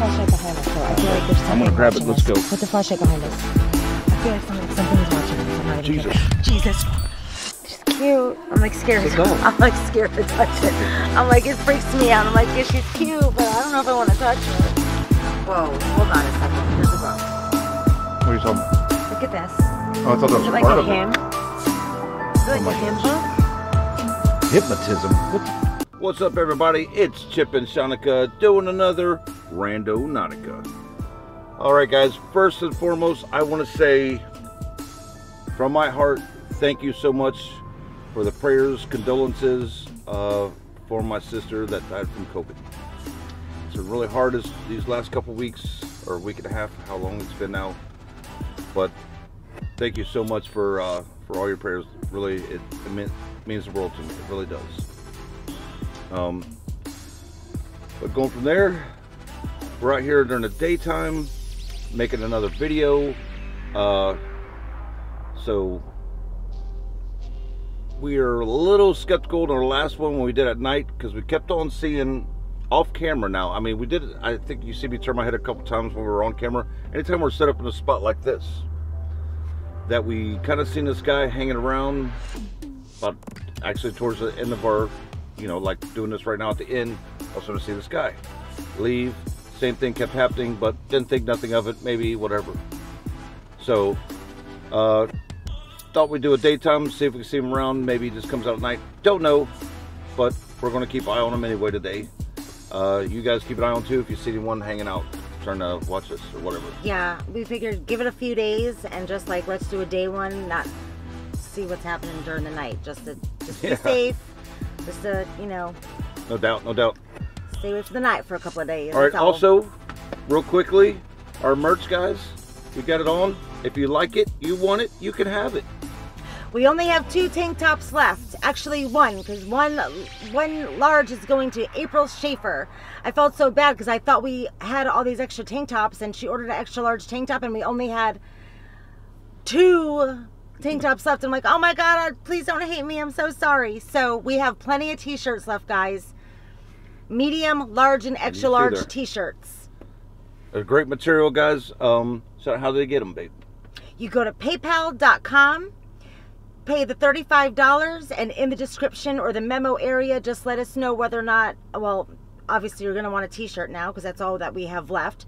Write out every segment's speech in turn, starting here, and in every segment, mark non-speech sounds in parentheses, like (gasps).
flashlight behind us, so I feel like there's something I'm gonna grab it. Let's us. go. Put the flashlight behind us. I feel like something, something's watching us. I'm not even Jesus. kidding. Jesus. She's cute. I'm like scared. Let's go. (laughs) I'm like scared to touch it. I'm like, it freaks me out. I'm like, yeah, she's cute, but I don't know if I want to touch her. Whoa, hold on a second. Here's a book. What are you talking about? Look at this. Oh, I thought that Is was it like part a of it. hymn? Is it like oh my a hymn goodness. book? Hypnotism. What? What's up, everybody? It's Chip and Shanika doing another Randonautica. All right, guys. First and foremost, I want to say from my heart, thank you so much for the prayers, condolences uh, for my sister that died from COVID. It's been really hard as these last couple weeks or week and a half, how long it's been now. But thank you so much for uh, for all your prayers. Really, it, it mean, means the world to me. It really does. Um, but going from there, we're out here during the daytime making another video. Uh, so we are a little skeptical on our last one when we did at night because we kept on seeing off camera now. I mean, we did, I think you see me turn my head a couple times when we were on camera. Anytime we're set up in a spot like this, that we kind of seen this guy hanging around, but actually towards the end of our, you know, like doing this right now at the end, also to see this guy leave. Same thing kept happening, but didn't think nothing of it. Maybe whatever. So, uh, thought we'd do a daytime, see if we can see him around. Maybe he just comes out at night. Don't know, but we're going to keep an eye on him anyway today. Uh, you guys keep an eye on too if you see anyone hanging out, trying to watch us or whatever. Yeah, we figured give it a few days and just like let's do a day one, not see what's happening during the night. Just to just (laughs) Yeah. be safe. Just to, you know, No doubt, no doubt. stay away for the night for a couple of days. All right. that's Also, real quickly, our merch, guys. We got it on. If you like it, you want it, you can have it. We only have two tank tops left. Actually, one, because one one large is going to April Schaefer. I felt so bad because I thought we had all these extra tank tops, and she ordered an extra large tank top, and we only had two tank tops left. I'm like, oh my god, please don't hate me. I'm so sorry. So we have plenty of t-shirts left, guys. Medium, large, and extra large t-shirts. They're great material, guys. Um, so how do they get them, babe? You go to paypal.com, pay the $35, and in the description or the memo area, just let us know whether or not, well, obviously you're going to want a t-shirt now because that's all that we have left,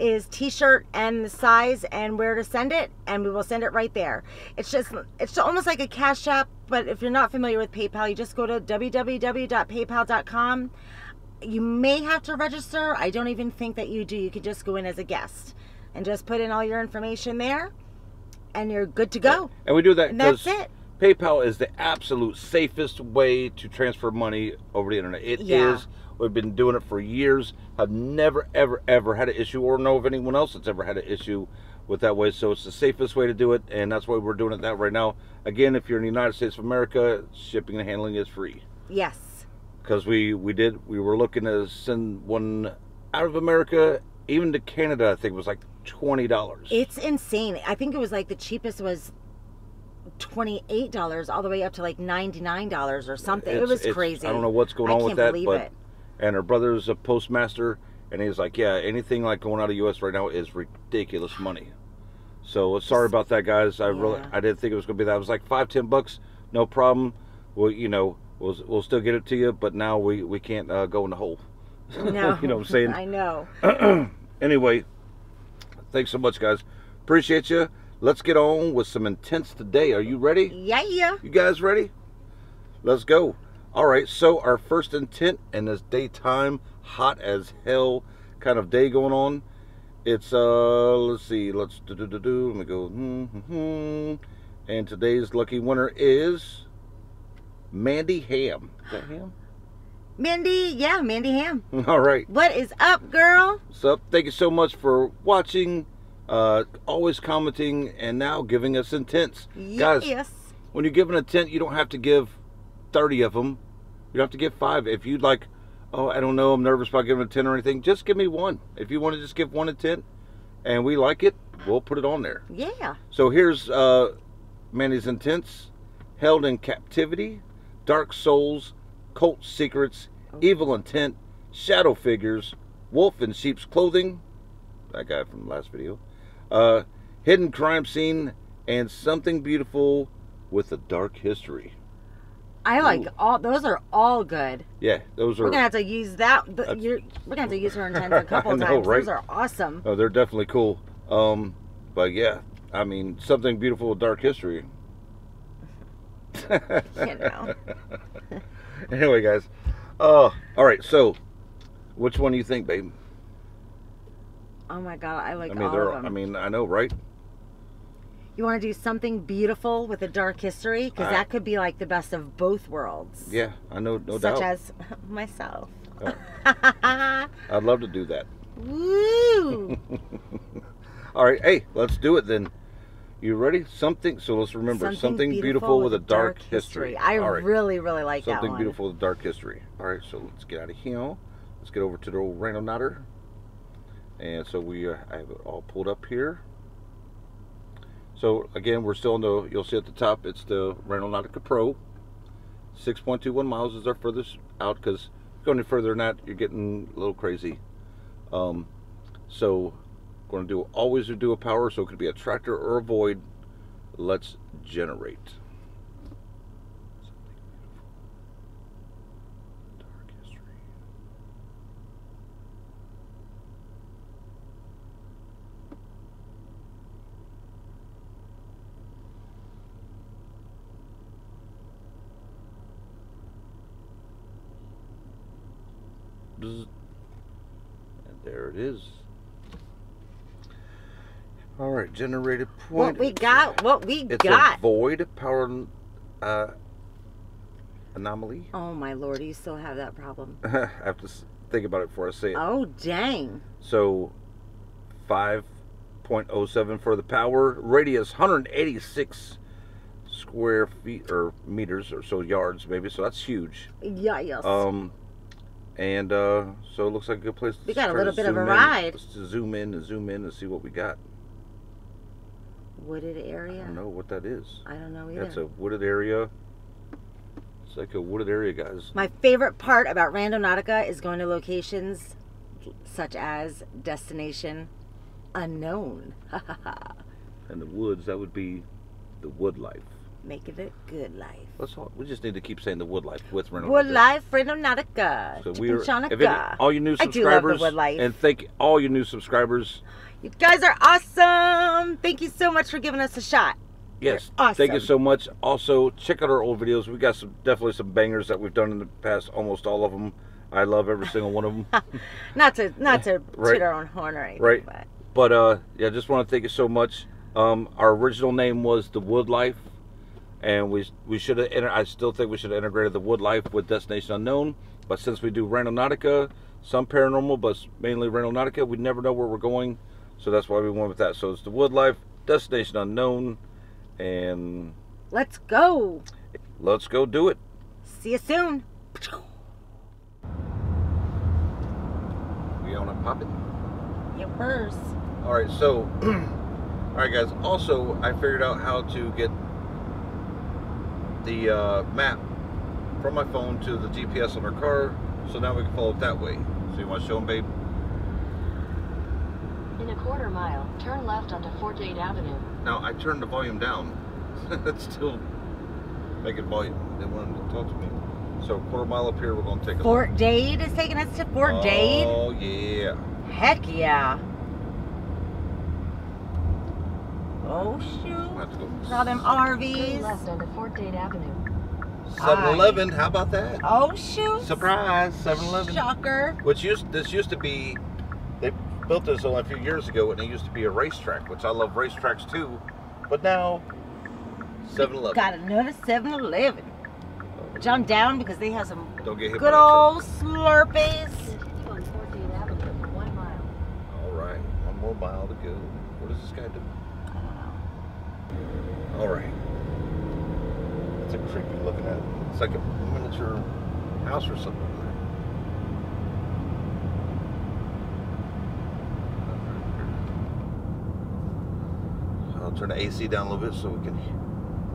is t-shirt and the size and where to send it, and we will send it right there. It's just, it's almost like a Cash App, but if you're not familiar with PayPal, you just go to www.paypal.com. You may have to register. I don't even think that you do. You could just go in as a guest and just put in all your information there and you're good to go. And we do that And that's it. PayPal is the absolute safest way to transfer money over the internet. It is. We've been doing it for years. I've never, ever, ever had an issue, or know of anyone else that's ever had an issue with that way. So it's the safest way to do it, and that's why we're doing it that right now. Again, if you're in the United States of America, shipping and handling is free. Yes. Because we we did we were looking to send one out of America, even to Canada. I think it was like twenty dollars. It's insane. I think it was like the cheapest was $28 all the way up to like $99 or something. it was crazy. I don't know what's going on with that, believe but it. And her brother's a postmaster, and he's like, yeah, anything like going out of U.S. right now is ridiculous money. So uh, sorry about that, guys. I really I didn't think it was going to be that. It was like five ten bucks, no problem. Well, you know, we'll we'll still get it to you, but now we we can't uh, go in the hole. (laughs) No. you know what I'm saying? I know. (clears throat) Anyway, thanks so much, guys. Appreciate you. Let's get on with some intense today. Are you ready? Yeah, yeah. You guys ready? Let's go. All right, so our first intent in this daytime, hot as hell kind of day going on. It's uh, let's see, let's do do do do. Let me go. Hmm, hmm, hmm. And today's lucky winner is Mandy Ham. Is that Ham? Mandy, yeah, Mandy Ham. (laughs) All right. What is up, girl? So thank you so much for watching, uh, always commenting, and now giving us intents, guys. Yes. when you give an intent, you don't have to give 30 of them. You don't have to give five. If you'd like, oh, I don't know, I'm nervous about giving a 10 or anything, just give me one. If you want to just give one intent and we like it, we'll put it on there. Yeah. So here's uh, Manny's intents held in captivity, dark souls, cult secrets, evil intent, shadow figures, Wolf in Sheep's Clothing, that guy from the last video, uh, Hidden Crime Scene, and Something Beautiful with a Dark History. I like Ooh. all those are all good. Yeah, those are. We're gonna have to use that. The, you're, we're gonna have to use her intents a couple (laughs) know, times. right? Those are awesome. Oh, they're definitely cool. Um, but yeah, I mean, something beautiful with dark history. (laughs) You know. (laughs) anyway, guys. Uh, all right. So, which one do you think, babe? Oh my god, I like I mean, all they're. of them. I mean, I know, right? You want to do something beautiful with a dark history because that could be like the best of both worlds. Yeah, I know, no Such doubt. Such as (laughs) myself. Oh. (laughs) I'd love to do that. Woo! (laughs) All right, hey, let's do it then. You ready? Something. So let's remember something, beautiful, with a dark, history. I All right. really, really like that Something beautiful with a dark history. All right, so let's get out of here. Let's get over to the old random nutter. And so we uh, I have it all pulled up here. So again, we're still in the. You'll see at the top, it's the Randonautica Pro. 6.21 miles is our furthest out because going any further than that, you're getting a little crazy. Um, so going to do always do a power, so it could be a tractor or a void. Let's generate. Dark history. Bzz. And there it is. All right, generated point. What we got, what we It's got. a void power uh, anomaly. oh my lord, you still have that problem. (laughs) I have to think about it before I say it. Oh dang. So, 5.07 for the power. Radius 186 square feet or meters or so yards maybe. So that's huge. Yeah, yes. Um, and uh, so it looks like a good place. to We got a little bit of a in- ride. Let's just zoom in and zoom in and see what we got. Wooded area. I don't know what that is. I don't know either. That's a wooded area. It's like a wooded area, guys. My favorite part about Randonautica is going to locations such as destination unknown. (laughs) And the woods, that would be the wood life. Making it a good life. Let's all, we just need to keep saying the wood life with Renault. Wood life, Randonautica. So So we are, all you new I do love the subscribers, wood life. and thank all you new subscribers. You guys are awesome. Thank you so much for giving us a shot. Yes, You're thank you so much. Also, check out our old videos. We got some definitely some bangers that we've done in the past. Almost all of them. I love every single one of them. (laughs) Not to not to (laughs) Right. toot our own horn or anything, Right. but But uh, yeah, just want to thank you so much. Um, our original name was the Wood Life, and we we should have. I still think we should have integrated the Wood Life with Destination Unknown. But since we do Randonautica, some paranormal, but mainly Randonautica, we never know where we're going, so that's why we went with that. So it's the Wood Life, Destination Unknown, and let's go. let's go do it. See you soon. We on a poppin'. Your purse. All right, so, (clears throat) all right, guys. Also, I figured out how to get the uh, map from my phone to the GPS on our car, so now we can follow it that way. So you want to show them, babe? In a quarter mile, turn left onto Fort Dade Avenue. Now I turned the volume down. (laughs) it's still making volume. They wanted to talk to me. So quarter mile up here, we're gonna take a Fort Dade is taking us to Fort Dade. Oh yeah. Heck yeah. Oh shoot. I have to go. All them Turn RVs. left onto Fort Dade Avenue. 7-Eleven. How about that? Oh shoot. Surprise! 7-Eleven. Shocker. Which used this used to be they built this only a few years ago and it used to be a racetrack, which I love racetracks too. But now 7-Eleven. Got another 7-Eleven. Which I'm down because they have some Don't get hit good old Slurpees. Continue on Fort Dade Avenue for one mile. truck. All right, one more mile to go. What does this guy do? I don't know. All right. That's a creepy looking at. It's like a miniature house or something. over there. I'll turn the AC down a little bit so we can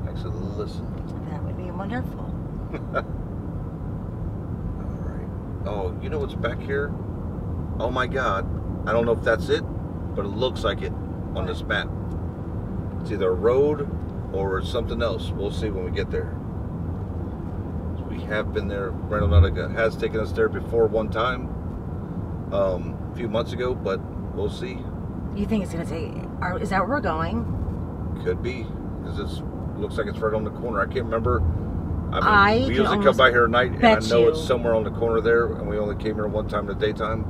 actually listen. That would be wonderful. (laughs) All right. Oh, you know what's back here? oh my god, I don't know if that's it, but it looks like it on this map. It's either a road or something else. We'll see when we get there. We have been there. Randonautica has taken us there before one time, um, a few months ago, but we'll see. You think it's gonna take? Are, is that where we're going? Could be because it's looks like it's right on the corner. I can't remember. I mean, I we usually come by here at night, and I know you- it's somewhere on the corner there, and we only came here one time in the daytime,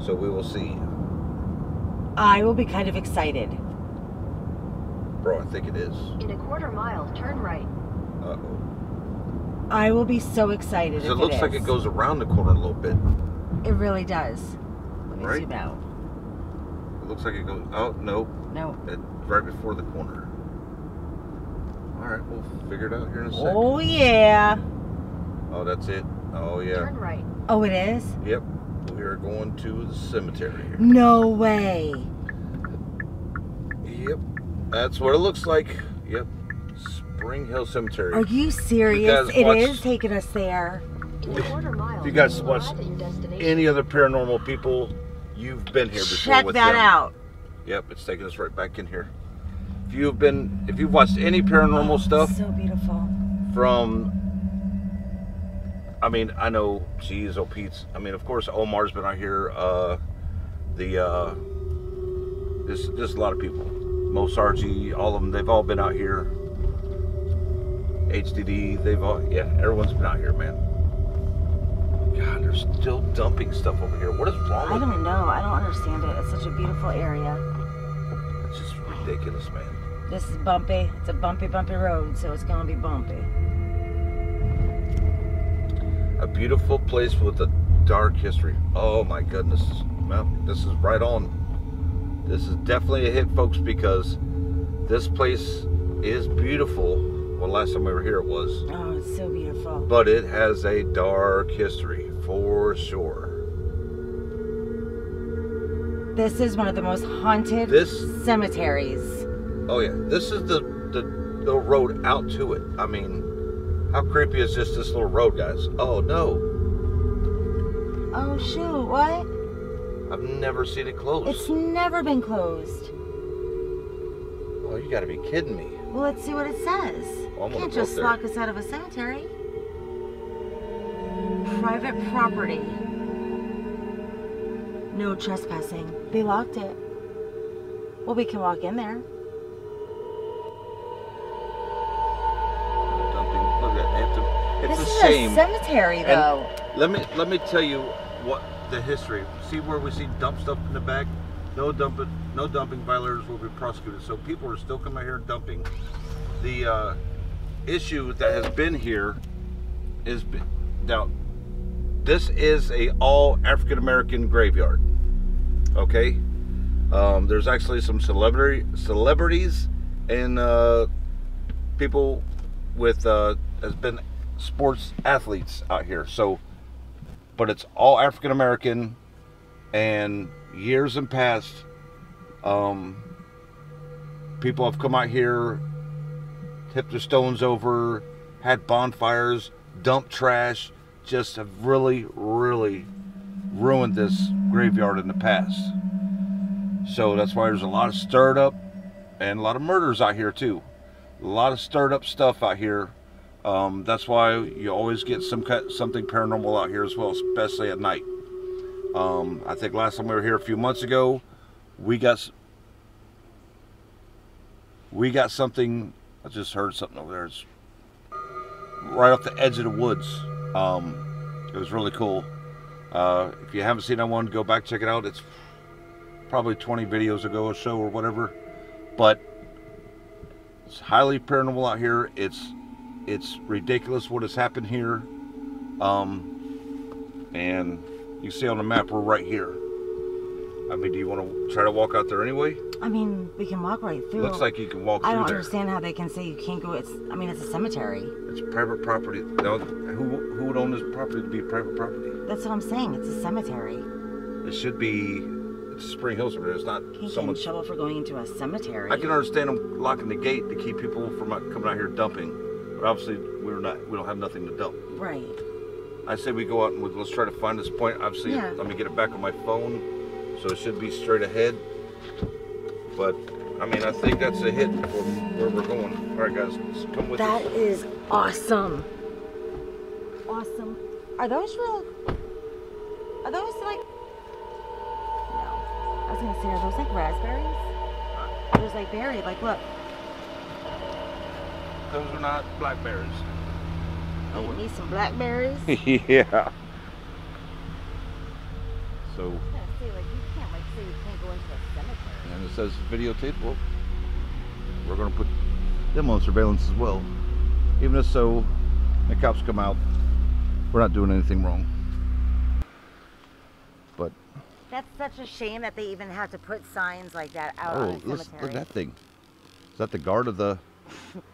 so we will see. I will be kind of excited. Bro, I think it is. In a quarter mile, turn right. Uh oh. I will be so excited. Because if it looks like it goes around the corner a little bit. It really does. Let me Right? zoom out. It looks like it goes. Oh no, No. it, right before the corner. All right, we'll figure it out here in a sec. Oh yeah. Oh, that's it. Oh yeah. Turn right. Oh, it is. Yep. We are going to the cemetery here. No way. That's what it looks like. Yep. Spring Hill Cemetery. Are you serious? guys It watch- is taking us there. Mile, If you guys turn watch your destination. Any other paranormal people, you've been here before Check that them. out. Yep, it's taking us right back in here. If you've been, if you've watched any paranormal stuff So beautiful. from, I mean, I know, geez, oh Pete's. I mean, of course, Omar's been out here. Uh, the, uh, there's just a lot of people. Mo Sargi, all of them, they've all been out here. HDD, they've all, yeah, everyone's been out here, man. God, they're still dumping stuff over here. What is wrong I don't know. I don't understand it. It's such a beautiful area. It's just ridiculous, man. This is bumpy. It's a bumpy, bumpy road, so it's gonna be bumpy. A beautiful place with a dark history. Oh my goodness. Well, this is right on. This is definitely a hit, folks, because this place is beautiful. Well, last time we were here it was. Oh, it's so beautiful. But it has a dark history for sure. This is one of the most haunted This- cemeteries. Oh yeah, this is the the, the road out to it. I mean, how creepy is just this little road, guys? Oh no, Oh shoot! What? I've never seen it closed. It's never been closed. Oh, you got to be kidding me. Well, let's see what it says. Well, I'm Can't just lock us out of a cemetery. Private property. No trespassing. They locked it. Well, we can walk in there. Dumping. Look at that. They have to- It's this the is same. a cemetery, though. Let me let me tell you what the history. See where we see dump stuff in the back. No dumping. No dumping violators will be prosecuted. So people are still coming here dumping. The uh, issue that has been here is now. This is a all African American graveyard. Okay. Um, there's actually some celebrity celebrities and uh, people with uh, has been sports athletes out here. So, but it's all African American, and years in past, um, people have come out here, tipped their stones over, had bonfires, dumped trash, just have really, really ruined this graveyard in the past. So that's why there's a lot of stirred up and a lot of murders out here too. A lot of stirred up stuff out here. Um, that's why you always get some something paranormal out here as well, especially at night. Um, I think last time we were here a few months ago, we got we got something. I just heard something over there. It's right off the edge of the woods. Um, it was really cool. Uh, if you haven't seen that one, go back check it out. It's probably 20 videos ago or so or whatever. But it's highly paranormal out here. It's it's ridiculous what has happened here. Um, and you see on the map we're right here. I mean, do you want to try to walk out there anyway? I mean, we can walk right through. Looks like you can walk I through don't there. understand how they can say you can't go. It's. I mean, it's a cemetery. It's private property. Now, who who would own this property to be private property? That's what I'm saying. It's a cemetery. It should be. It's Spring Hills there. It's not Can't get in trouble for going into a cemetery. I can understand them locking the gate to keep people from coming out here dumping, but obviously we're not. We don't have nothing to dump. Right. I say we go out and we- let's try to find this point. Obviously, Yeah. let me get it back on my phone, so it should be straight ahead. But I mean, I think that's a hit for where we're going. All right, guys, come with That us. is awesome. Awesome. Are those real? Are those like? No. I was gonna say, are those like raspberries? There's like berry. Like, look. Those are not blackberries. I Eat me some blackberries. (laughs) yeah. So, Yeah, like can't like say you can't go into a cemetery. and it says videotape. Well, we're gonna put them on surveillance as well. Even if so, the cops come out, we're not doing anything wrong. But That's such a shame that they even have to put signs like that out oh, on oh, a let's, look at that thing. Is that the guard of the? (laughs)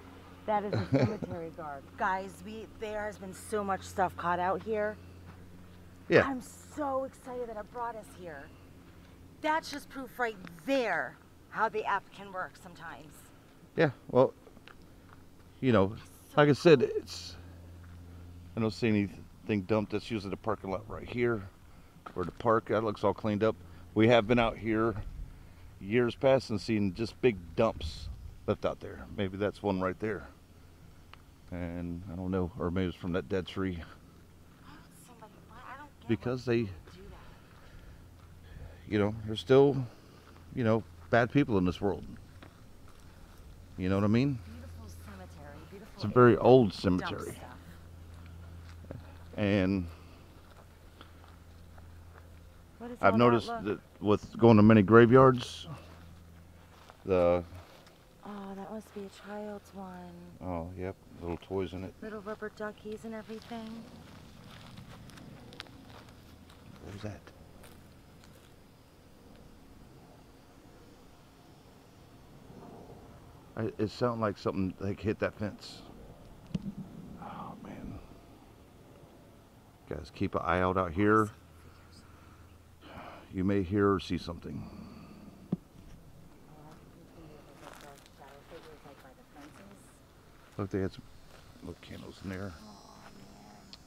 That is a cemetery guard. (laughs) Guys, we there has been so much stuff caught out here. Yeah. I'm so excited that it brought us here. That's just proof right there how the app can work sometimes. Yeah. Well, you know, like I said, it's. I don't see anything dumped. That's usually the parking lot right here, or the park. That looks all cleaned up. We have been out here years past and seen just big dumps left out there. Maybe that's one right there. And I don't know, or maybe it's from that dead tree somebody why I don't get because they, do that. you know, there's still, you know, bad people in this world. You know what I mean? Beautiful cemetery, beautiful. It's a very old cemetery. And I've noticed that, that with going to many graveyards, the Oh, that must be a child's one. oh yep, little toys in it. Little rubber duckies and everything. What was that? I, it sounded like something like hit that fence. Oh man, guys, keep an eye out out here. You may hear or see something. Look, they had some little candles in there.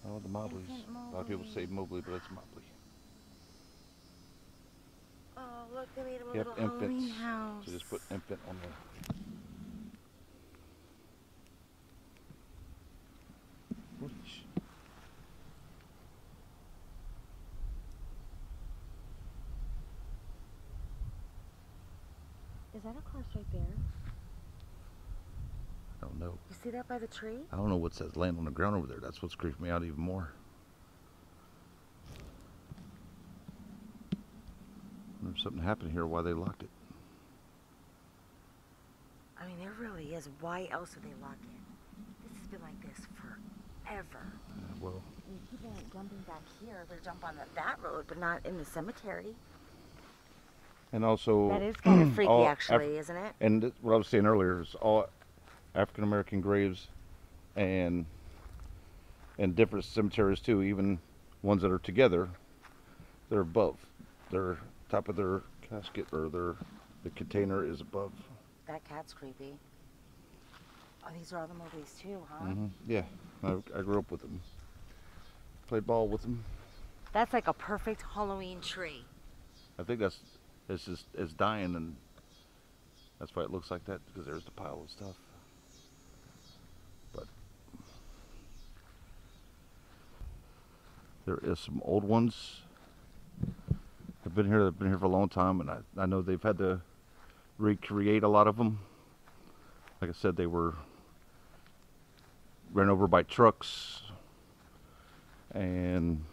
Oh, the Mobleys. A lot of people say Mobley, but it's Mobley. Oh, look, they made him a Yep, little Halloween house. So just put infant on there. Whoosh. Is that a cross right there? I don't know. You see that by the tree? I don't know what says land on the ground over there. That's what's creeping me out even more. Something happened here why they locked it. I mean, there really is. Why else would they lock it? This has been like this forever. Uh, well, I mean, people aren't jumping back here. They jump on the, that road, but not in the cemetery. and also That is kind of (clears throat) freaky, all actually, isn't it? and what I was saying earlier is all African American graves and and different cemeteries too, even ones that are together, they're above. Their top of their casket or their the container is above. That cat's creepy. Oh, these are all the Mobleys too, huh? hmm Yeah, I, I grew up with them. Played ball with them. That's like a perfect Halloween tree. I think that's it's just it's dying and that's why it looks like that because there's the pile of stuff. But there is some old ones. I've been here. They've been here for a long time, and I I know they've had to recreate a lot of them. Like I said, they were ran over by trucks and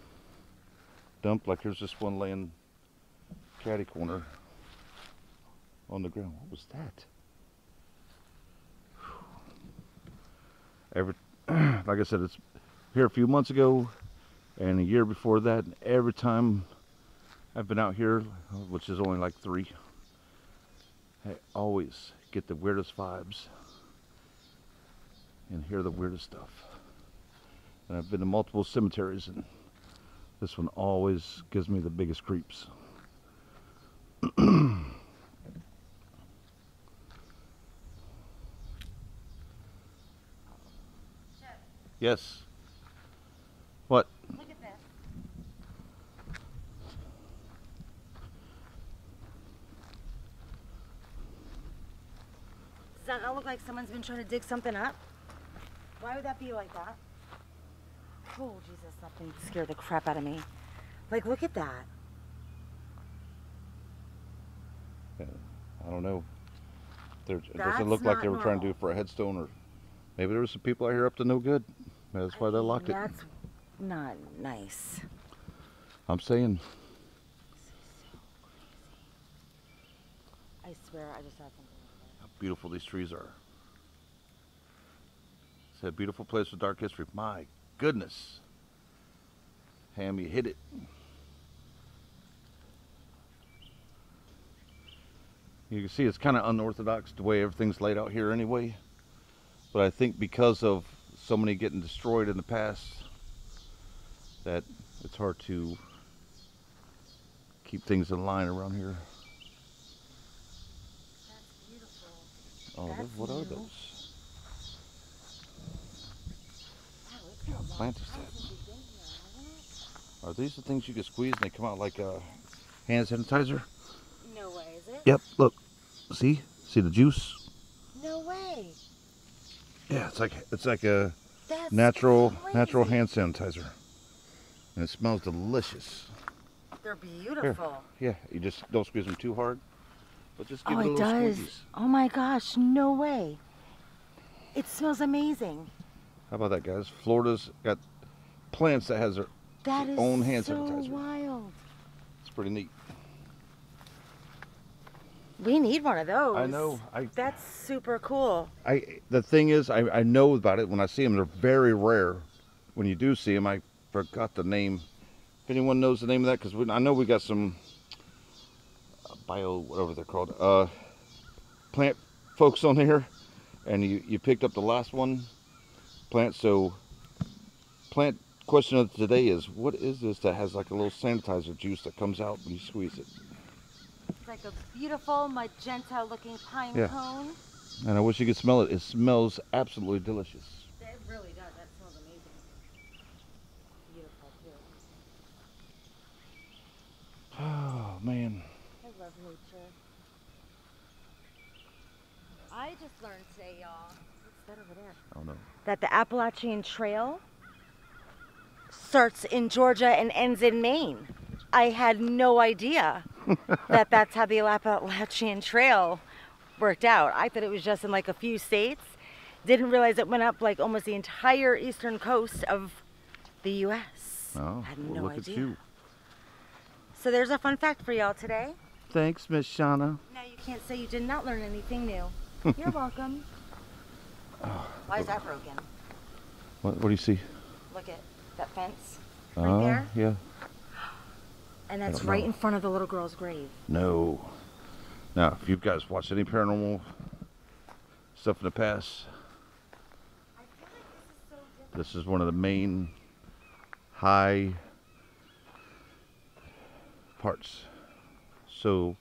dumped. Like there's this one laying caddy corner on the ground. What was that? Every, (clears throat) like I said, it's here a few months ago, and a year before that. Every time I've been out here, which is only like three, I always get the weirdest vibes and hear the weirdest stuff. And I've been to multiple cemeteries, and this one always gives me the biggest creeps. (clears throat) Yes. What? Look at Someone's been trying to dig something up. Why would that be like that? Oh, Jesus, something scared the crap out of me. Like, look at that. Yeah, I don't know. It That's doesn't look like they were trying to do it for a headstone or maybe there was some people out here up to no good. That's why they locked it. That's not nice. I'm saying, So I swear, I just saw something. Beautiful these trees are. It's a beautiful place with dark history. My goodness. Ham, you hit it. You can see it's kind of unorthodox the way everything's laid out here anyway. But I think because of so many getting destroyed in the past, that it's hard to keep things in line around here. That's beautiful. Oh, those- what are those? Wow, it's been a long plant is that? since we've been here, hasn't Are these the things you can squeeze and they come out like a hand sanitizer? No way, is it? Yep, look. See? See the juice? No way. Yeah, it's like it's like a That's natural natural hand sanitizer. And it smells delicious. They're beautiful. Yeah, you just don't squeeze them too hard. But just give Oh, it a it little does. squeeze. Oh my gosh, no way. It smells amazing. How about that, guys? Florida's got plants that has their That is Own hand so sanitizer. wild. it's pretty neat. We need one of those. I know. I That's super cool. I the thing is, I, I know about it when I see them. They're very rare. When you do see them, I forgot the name. If anyone knows the name of that, because I know we got some bio, whatever they're called, uh, plant folks on here, and you you picked up the last one, plant. So, plant question of today is, what is this that has like a little sanitizer juice that comes out when you squeeze it? It's like a beautiful magenta looking pine Yeah. cone. And I wish you could smell it. It smells absolutely delicious. It really does. That smells amazing. Beautiful too. Oh man. I love nature. I just learned today, y'all. What's that over there? Oh no. That the Appalachian Trail starts in Georgia and ends in Maine. I had no idea (laughs) that that's how the Appalachian Trail worked out. I thought it was just in like a few states. Didn't realize it went up like almost the entire eastern coast of the U.S. Oh, had well, no look idea. at you. So there's a fun fact for y'all today. Thanks, Miss Shauna. Now you can't say you did not learn anything new. You're welcome. Oh. Why is that broken? What, what do you see? Look at that fence oh, right oh, there. yeah. (gasps) And that's right know. in front of the little girl's grave. No. Now, if you guys watched any paranormal stuff in the past, I feel like this is so this is one of the main high parts. So,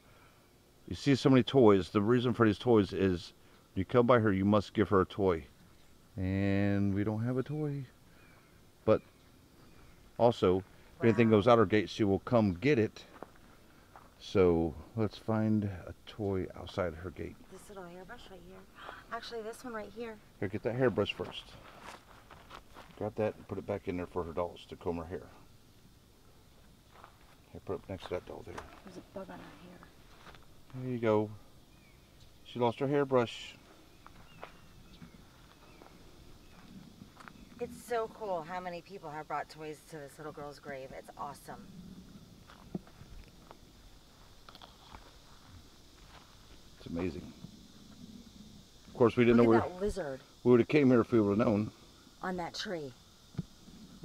you see so many toys. The reason for these toys is you come by her, you must give her a toy. And we don't have a toy. But also, if anything goes out her gate, she will come get it. So let's find a toy outside her gate. This little hairbrush right here. Actually, this one right here. Here, get that hairbrush first. Grab that and put it back in there for her dolls to comb her hair. Here, put it next to that doll there. There's a bug on her hair. There you go. She lost her hairbrush. It's so cool how many people have brought toys to this little girl's grave. It's awesome. It's amazing. Of course, we didn't Look know we, at that lizard we would have came here if we would have known, on that tree.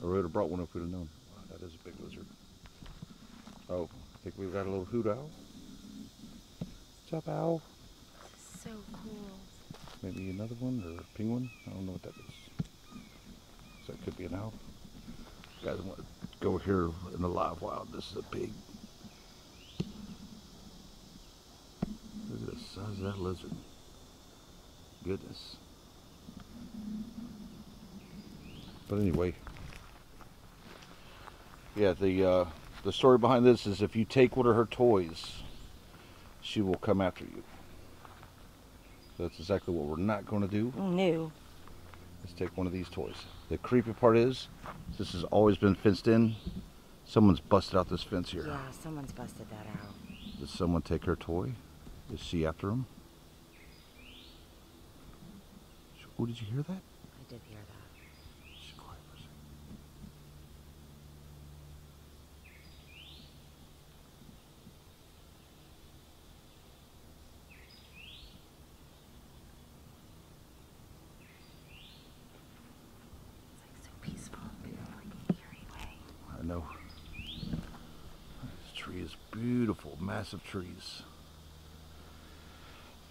or we would have brought one if we'd have known. Wow, that is a big lizard. Oh, I think we've got a little hoot owl. What's up, owl? So cool. Maybe another one or a penguin. I don't know what that is. Could be an. You guys want to go here in the live wild. This is a pig. Look at the size of that lizard. Goodness. But anyway, yeah. The uh, the story behind this is if you take one of her toys, she will come after you. That's exactly what we're not going to do. New. Let's take one of these toys. The creepy part is, this has always been fenced in. Someone's busted out this fence here. Yeah, someone's busted that out. Did someone take her toy? Is she after him? Oh, did you hear that? I did hear that. Shh, quiet for a second. It's like so peaceful. in a, like eerie way. I know. This tree is beautiful, massive trees.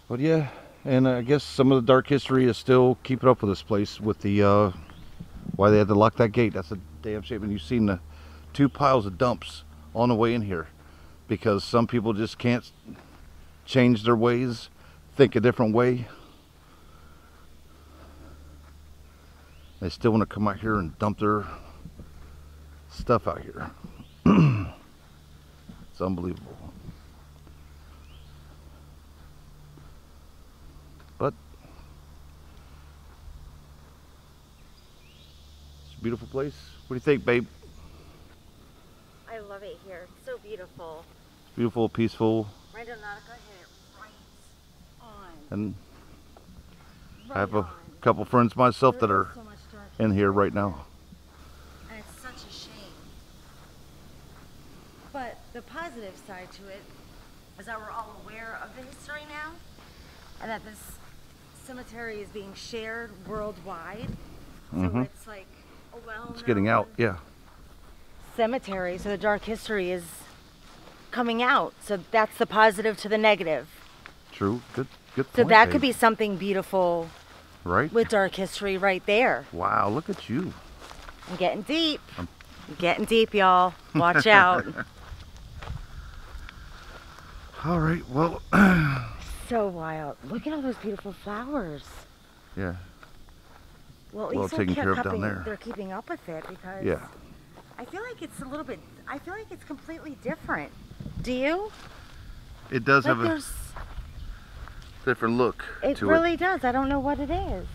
But yeah, and I guess some of the dark history is still keeping up with this place with the uh, why they had to lock that gate. That's a damn shame. And you've seen the two piles of dumps on the way in here because some people just can't change their ways, think a different way. They still want to come out here and dump their stuff out here. (clears throat) it's unbelievable. But it's a beautiful place. What do you think, babe? I love it here. It's so beautiful. It's beautiful, peaceful, Rando Nautica hit it right on. and Right I have a couple friends myself that are so in here right now. And it's such a shame. But the positive side to it is that we're all aware of the history now and that this cemetery is being shared worldwide. So Mhm. it's like Oh, well It's getting out, yeah. cemetery, so the dark history is coming out. So that's the positive to the negative. True. Good. Good. So point, that babe. could be something beautiful right. with dark history right there. Wow, look at you. I'm getting deep. I'm getting deep, y'all. Watch out. (laughs) All right. Well, (clears throat) so wild. Look at all those beautiful flowers. yeah. Well, Well taken they're, care of down keeping- there. they're keeping up with it because Yeah. I feel like it's a little bit. I feel like it's completely different. Do you? It does Like have a different look It really does. I don't know what it is.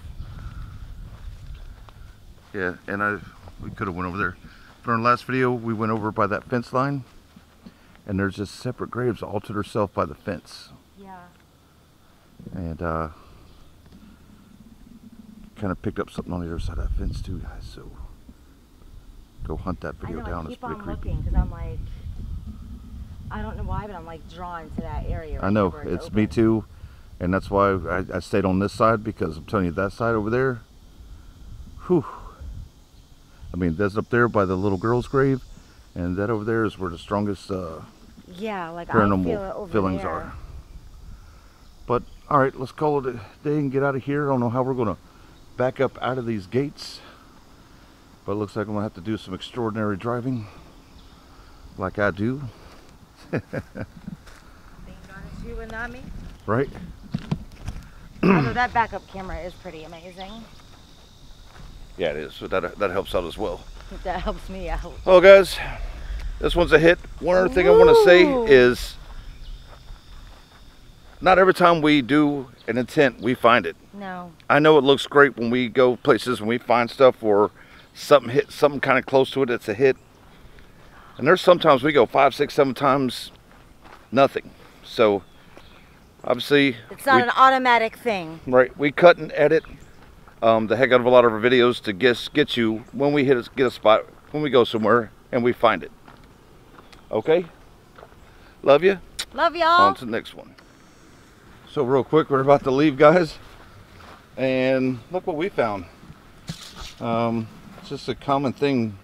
Yeah, and I we could have went over there. For our last video, we went over by that fence line, and there's just separate graves all to herself by the fence, Yeah. and uh, kind of picked up something on the other side of that fence too, guys. So go hunt that I video know. down. I It's keep pretty on creepy. looking because I'm like. I don't know why, but I'm like drawn to that area. I know it's me too, and that's why I, I stayed on this side because I'm telling you that side over there. Whew. I mean, that's up there by the little girl's grave, and that over there is where the strongest uh, Yeah, like I feel feelings there. are. But all right, let's call it a day and get out of here. I don't know how we're gonna back up out of these gates, but it looks like I'm gonna have to do some extraordinary driving, like I do, Thank God it's you and not me. right? Although that backup camera is pretty amazing. Yeah, it is. So that that helps out as well. That helps me out. Well, guys, this one's a hit. One other thing I want to say is not every time we do an intent, we find it. No. I know it looks great when we go places and we find stuff or something hit something kind of close to it. It's a hit. And there's sometimes we go five, six, seven times, nothing. So obviously, It's not we- an automatic thing. Right, we cut and edit um, the heck out of a lot of our videos to get get you when we hit a, get a spot when we go somewhere and we find it. Okay, love you. Love y'all. On to the next one. So real quick, we're about to leave, guys, and look what we found. Um, it's just a common thing,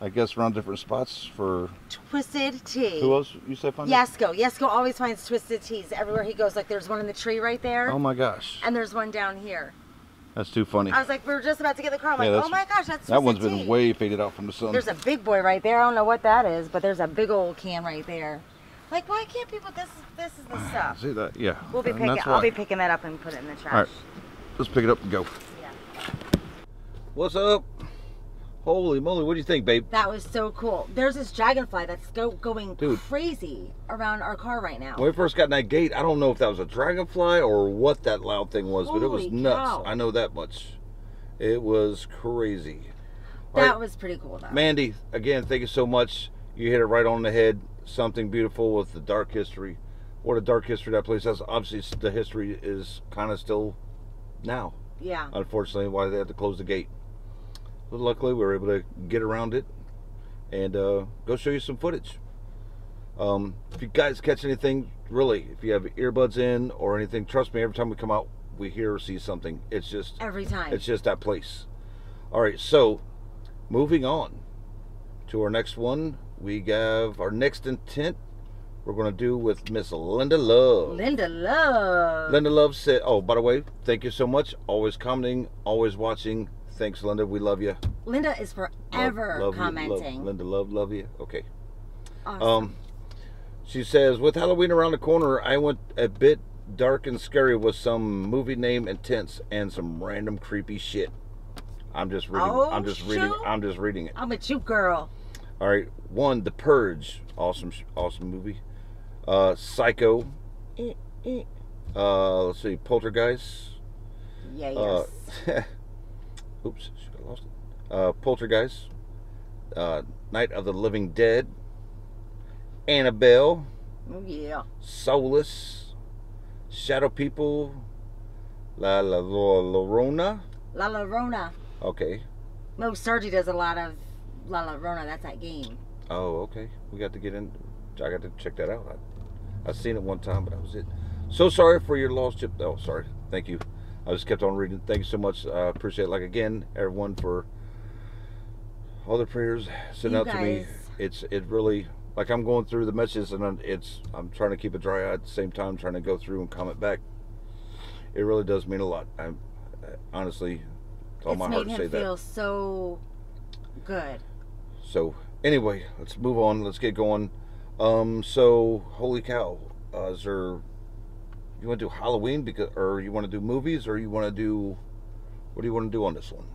I guess, around different spots for Twisted tea. who else you said found it? Yasko. Yasko always finds twisted teas everywhere he goes. Like there's one in the tree right there, Oh my gosh, and there's one down here. that's too funny. I was like, we were just about to get the car. I'm Yeah, like, oh my gosh, that's That one's Twisted been way faded out from the sun. There's a big boy right there. I don't know what that is, but there's a big old can right there. Like, why can't people? This is this is the ah, stuff. See that? Yeah. We'll be and picking. that's I'll be picking that up and put it in the trash. All right. Let's pick it up and go. Yeah. What's up? Holy moly, what do you think, babe? That was so cool. There's this dragonfly that's go, going Dude. crazy around our car right now. When we first got in that gate, I don't know if that was a dragonfly or what that loud thing was, but it was nuts. cow. I know that much. It was crazy. All that right, was pretty cool though. Mandy, again, thank you so much. You hit it right on the head. Something beautiful with the dark history. What a dark history that place has. Obviously, the history is kind of still now. Yeah. Unfortunately, why they had to close the gate. But luckily, we were able to get around it and uh, go show you some footage. Um, if you guys catch anything, really, if you have earbuds in or anything, trust me. Every time we come out, we hear or see something. It's just Every time. it's just that place. All right, so moving on to our next one, we have our next intent. We're going to do with Miss Linda Love. Linda Love. Linda Love said, "Oh, by the way, thank you so much. Always commenting, always watching. Thanks, Linda. We love you. Linda is forever love, love commenting. You, love, Linda, love, love you. Okay. Awesome. Um, she says, with Halloween around the corner, I went a bit dark and scary with some movie name intense and some random creepy shit. I'm just reading. Oh, I'm just reading. I'm just reading it. I'm a you, girl. All right. One, The Purge. Awesome, awesome movie. Uh, Psycho. Eh, eh. Uh, let's see, Poltergeist. Yeah, yes. Uh, (laughs) oops, have lost it. Uh, Poltergeist. Uh, Night of the Living Dead. Annabelle. oh, yeah. Soulless, Shadow People, La La La Llorona. La La Rona. Okay. Mo Sergi does a lot of La La Rona. That's that game. Oh, okay. We got to get in. I got to check that out. I, I seen it one time, but that was it. So sorry for your lost chip. Oh, sorry. Thank you. I just kept on reading. Thank you so much. I appreciate it. Like again, everyone for all the prayers sent You out to me. It's it really like I'm going through the messages and I'm- it's I'm trying to keep a dry eye at the same time, trying to go through and comment back. It really does mean a lot. I'm honestly, it's all it's my heart to say that. It feel so good. So anyway, let's move on. Let's get going. Um, so holy cow, uh, is there? You want to do Halloween because, or you want to do movies, or you want to do? What do you want to do on this one?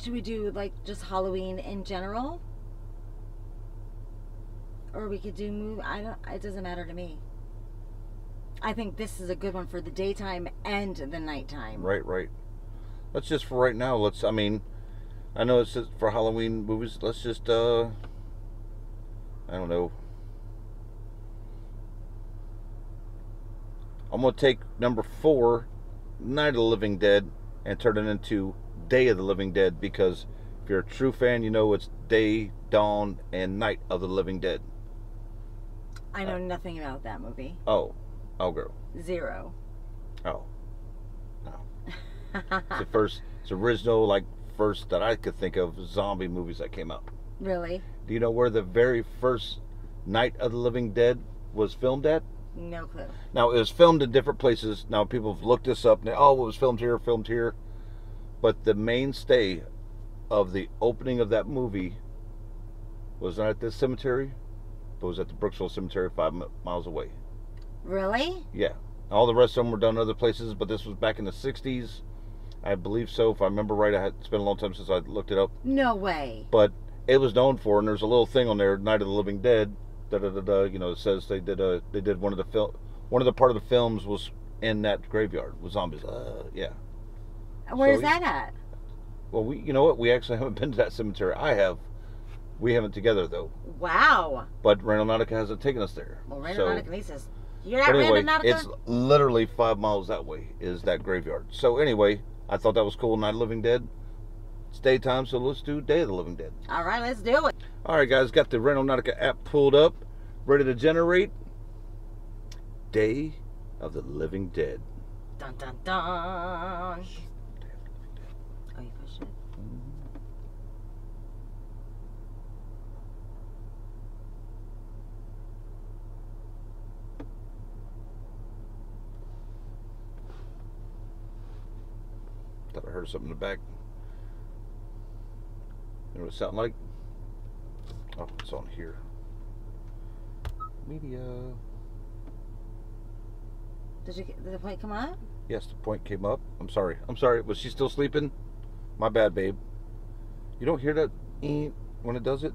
Should we do like just Halloween in general? Or we could do move. I don't. It doesn't matter to me. I think this is a good one for the daytime and the nighttime. Right, right. Let's just for right now. Let's. I mean, I know it's just for Halloween movies. Let's just. uh I don't know. I'm gonna take number four, Night of the Living Dead, and turn it into Day of the Living Dead because if you're a true fan, you know it's day, dawn, and night of the living dead. I know nothing about that movie. Oh, oh, girl. Zero. Oh, it's the (laughs) first, it's original, like first that I could think of zombie movies that came out. really? Do you know where the very first Night of the Living Dead was filmed at? No clue. Now it was filmed in different places. Now people have looked this up. Now, oh, it was filmed here, filmed here. But the mainstay of the opening of that movie was not at this cemetery, but was at the Brooksville Cemetery, five miles away. Really? Yeah, all the rest of them were done in other places, but this was back in the '60s, I believe so. If I remember right, I had it's been a long time since I looked it up, No way. but it was known for. And there's a little thing on there, Night of the Living Dead. Da da da da. You know, it says they did a they did one of the film one of the part of the films was in that graveyard with zombies. Uh, yeah. Where's So- that at? Well, we you know what? We actually (laughs) haven't been to that cemetery. I have. We haven't together though. Wow. But Randonautica hasn't taken us there. Well, So- Randonautica says, You're But anyway, it's literally five miles that way is that graveyard. So anyway, I thought that was cool. Night of the Living Dead. It's daytime, so let's do Day of the Living Dead. All right, let's do it. All right, guys, got the Randonautica app pulled up, ready to generate Day of the Living Dead. Dun dun dun. Oh, you pushed it? Thought I heard something in the back. You know what it sounded like? Oh, it's on here. Media. Did you did the point come up? Yes, the point came up. I'm sorry. I'm sorry. Was she still sleeping? My bad, babe. You don't hear that when it does it?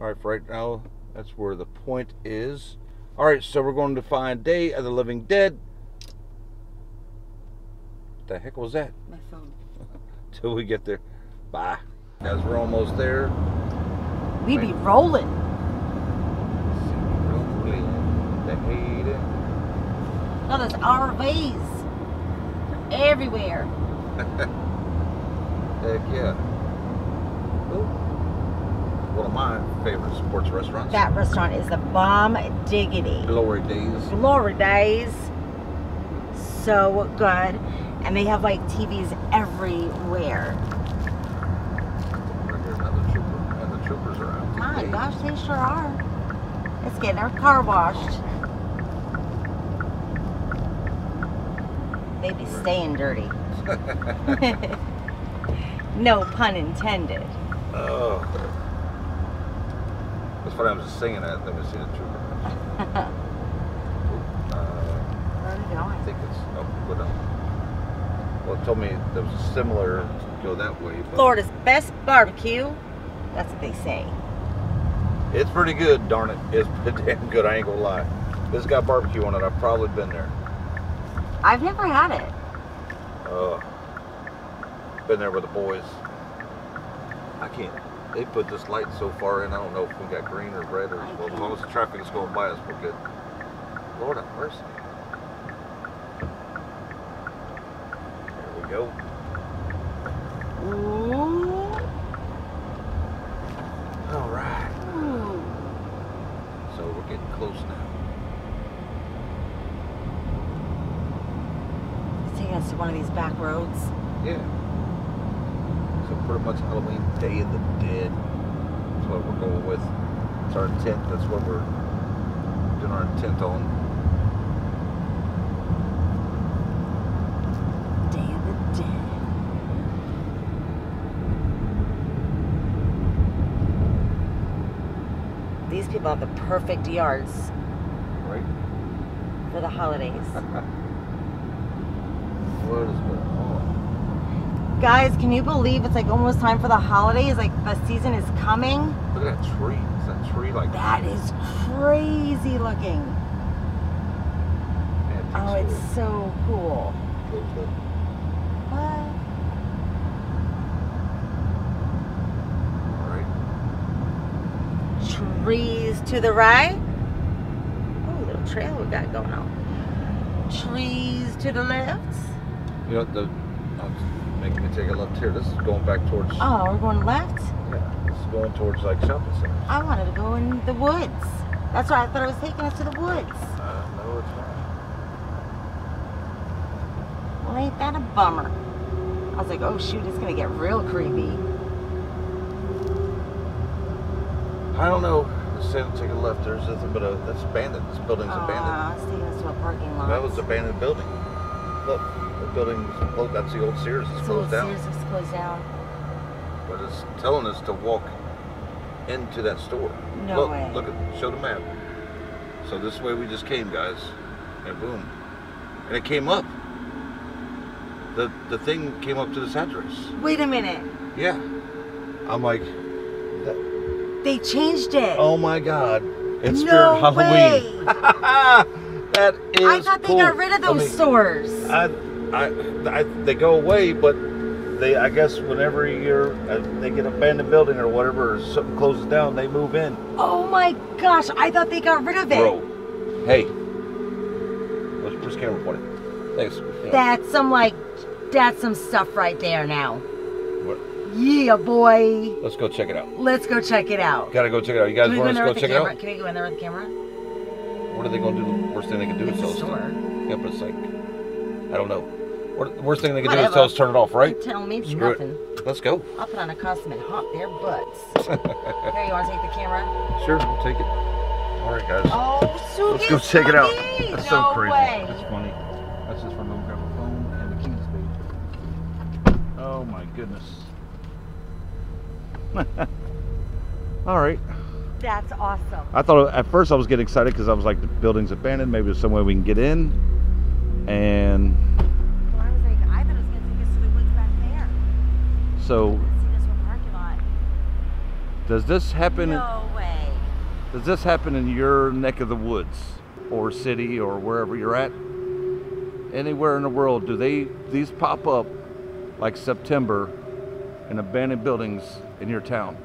All right, for right now, that's where the point is. All right, so we're going to find Day of the Living Dead. What the heck was that? My phone. (laughs) Till we get there. Bye. Guys, we're almost there. We be rolling. Oh, there's RVs everywhere. (laughs) Heck yeah. Ooh. One of my favorite sports restaurants. That restaurant is the bomb diggity. Glory Days. Glory days. So good. And they have like TVs everywhere. Right here, another trooper. And the troopers are out. My gosh, they sure are. Let's get our car washed. They be staying dirty. (laughs) no pun intended. Oh. That's funny, I was singing at. then we see the trooper. (laughs) Uh, Where are we I going? think it's, oh, go down. Well, it told me there was a similar, go that way. But Florida's best barbecue. That's what they say. It's pretty good, darn it. It's pretty (laughs) damn good, I ain't gonna lie. This has got barbecue on it, I've probably been there. I've never had it. Uh, been there with the boys. I can't. They put this light so far in. I don't know if we got green or red or well, as long as the traffic is going by us, we're good. Lord have mercy. There we go. Ooh. All right. Ooh. So we're getting close now. It's taking us to one of these back roads. Yeah. So pretty much Halloween Day of the Dead. That's what we're going with. It's our intent. That's what we're doing our intent on. Day of the Dead. Have the perfect yards Right? for the holidays. (laughs) What is going on? Guys, can you believe it's like almost time for the holidays? Like the season is coming. Look at that tree. Is that tree like That is crazy looking. Man, it Oh, it's so cool. a little close up. What? All right. Trees to the right. Oh, little trail we got going on. Trees to the left. You know the. It's making me take a left here. This is going back towards. Oh, we're going left? Yeah. This is going towards like shopping centers. I wanted to go in the woods. That's why I thought it was taking us to the woods. Uh, no, it's not. Well, ain't that a bummer? I was like, oh shoot, it's gonna get real creepy. I don't know. It's saying take a left. There's nothing but a. That's abandoned. This building's abandoned. Aw, it's taking us a parking lot. That was abandoned building. Look, the building's closed. That's the old Sears. It's So closed down. Sears is closed down. But it's telling us to walk into that store. No look, way. Look at, show the map. So this way we just came, guys, and boom, and it came up. The the thing came up to this address. Wait a minute. Yeah. I'm like, They changed it. oh my god, it's no Spirit Halloween. (laughs) that is I thought they cool. got rid of I those mean, stores. I, I, I, they go away, but they, I guess, whenever you're, uh, they get abandoned building or whatever, or something closes down, they move in. oh my gosh, I thought they got rid of it. Bro, hey, where's, where's the camera pointing? Thanks. That's some like, that's some stuff right there now. What? Yeah, boy. Let's go check it out. Let's go check it out. Gotta go check it out. You guys Can we go want in us there to with go the check it camera? out? Can we go in there with the camera? What are they gonna do? The worst thing they can do is tell us. to- store. Yeah, but it's like, I don't know. What, the worst thing they can do is tell us to turn it off, right? Tell me Screw it. Let's go. I'll put on a costume and haunt their butts. (laughs) Here, you want to take the camera? Sure, I'll take it. All right, guys. Oh, Suki, Let's go check it out. That's no so crazy. Way. That's funny. That's just from grab a phone and the keys, babe. Oh my goodness. (laughs) All right. That's awesome. I thought at first I was getting excited because I was like, the building's abandoned. Maybe there's some way we can get in. And Well, I was like, I thought it was gonna take us to the woods back there. so, this one parking lot. does this happen? No way. Does this happen in your neck of the woods or city or wherever you're at? Anywhere in the world, do they these pop up like September in abandoned buildings in your town?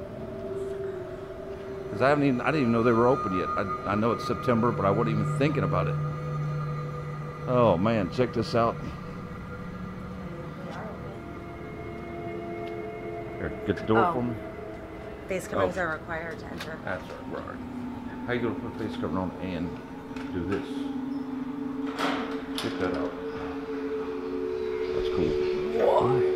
Because I haven't even I didn't even know they were open yet. I, I know it's September, but I wasn't even thinking about it. Oh man, check this out. Here, get the door Oh. for me. Face oh. coverings Oh. are required to enter. That's right, right. How you gonna put face covering on and do this? Check that out. That's cool. Oh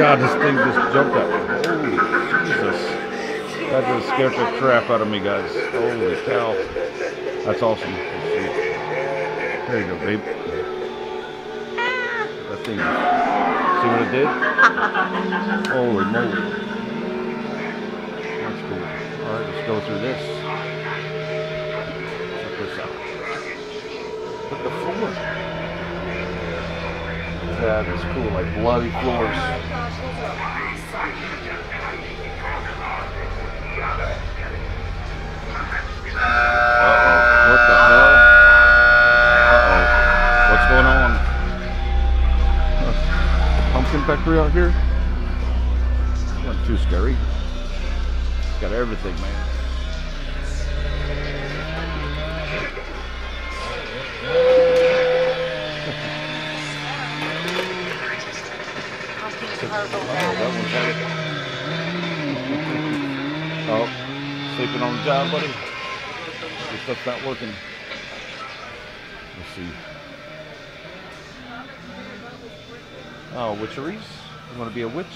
god, this thing just jumped me. Holy Jesus. That just scared the crap out of me, guys. Holy cow. That's awesome. There you go, babe. That thing. See what it did? Holy moly. That's cool. Alright, let's go through this. Check this out. Look the floor. That is cool, like bloody floors. Factory out here? Not too scary. It's got everything, man. That one's. (laughs) Oh, sleeping on the job, buddy. Your stuff's not working. Let's see. Oh, witcheries? You want to be a witch?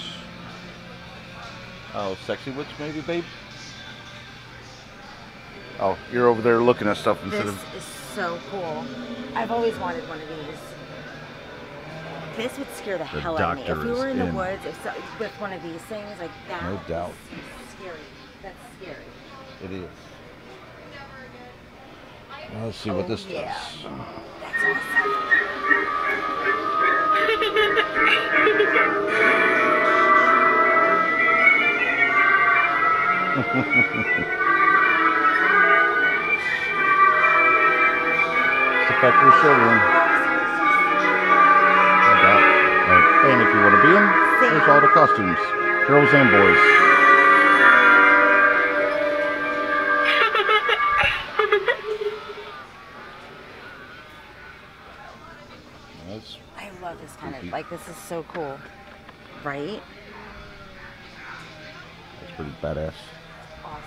Oh, sexy witch, maybe, babe? Oh, you're over there looking at stuff instead This of. is so cool. I've always wanted one of these. This would scare the, hell out of me. If doctor we were in the in. woods if so, with one of these things, like that. No doubt. is Scary. That's scary. It is. Let's see what Oh, this yeah. does. That's awesome. It's the factory showroom. And if you want to be in, there's all the costumes, girls and boys. Right? that's pretty badass. Awesome.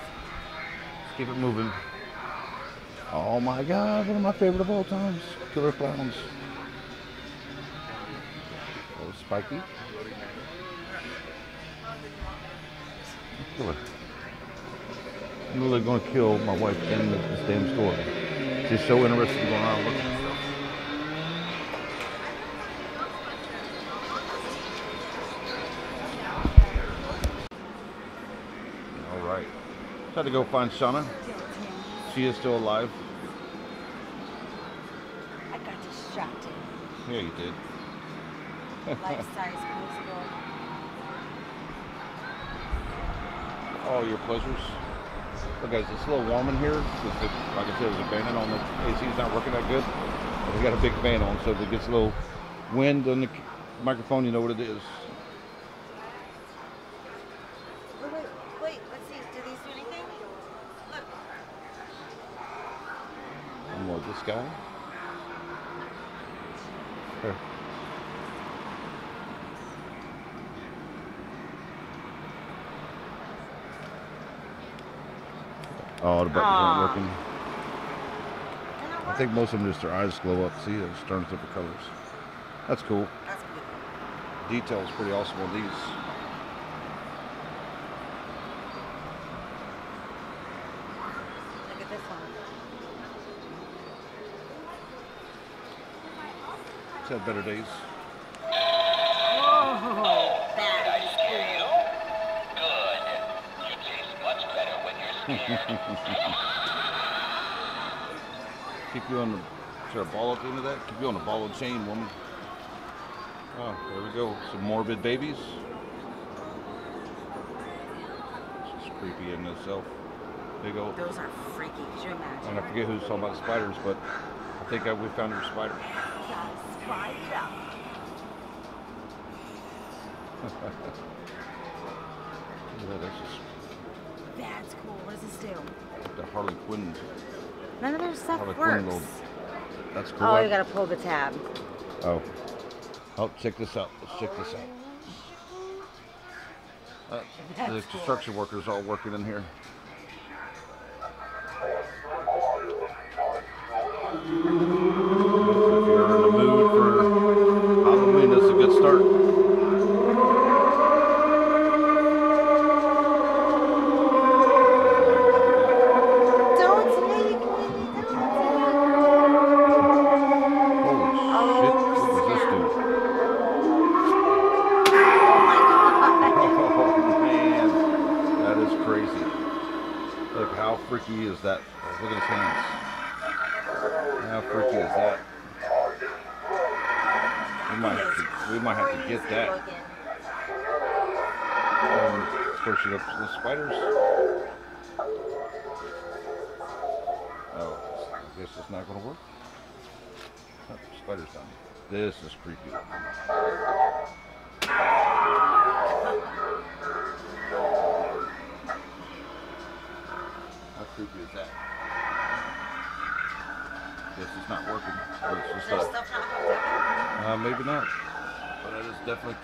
Let's keep it moving. Oh my god, one of my favorite of all times. Killer Clowns. Oh, Spiky. Killer. I'm really going to kill my wife in this damn store. She's so interested in going around looking at stuff. All right. Tried to go find Shauna. She is still alive. I got distracted. Yeah, you did. (laughs) Life size musical. All your pleasures. Look, guys, it's a little warm in here because, like I said, there's a fan on the AC's not working that good. But we got a big fan on, so if it gets a little wind on the microphone, you know what it is. Wait, wait, wait. Let's see. Do these do anything? Look. And what, this guy? Oh, the buttons aren't working. I think most of them just their eyes glow up. See, it turns different colors. That's cool. That's cool. Detail is pretty awesome on these. Look at this one. It's had better days. Oh, that is cool. Good. You taste much better when you're scared. Keep you on the. Is there a ball at the end of that? Keep you on the ball and chain, woman. Oh, there we go. Some morbid babies. This is creepy in itself. Big old. Those are freaky. Could you imagine? And I forget who's talking about spiders, but I think I, we found your spider. Gotta spice it up. Yeah, that's just That's cool. What does this do? the Harley Quinn. None of their stuff Harley Quinn works. little. That's cool. Oh, you gotta pull the tab. Oh. Oh, check this out. Let's check this out. Uh, (laughs) the construction workers all working in here.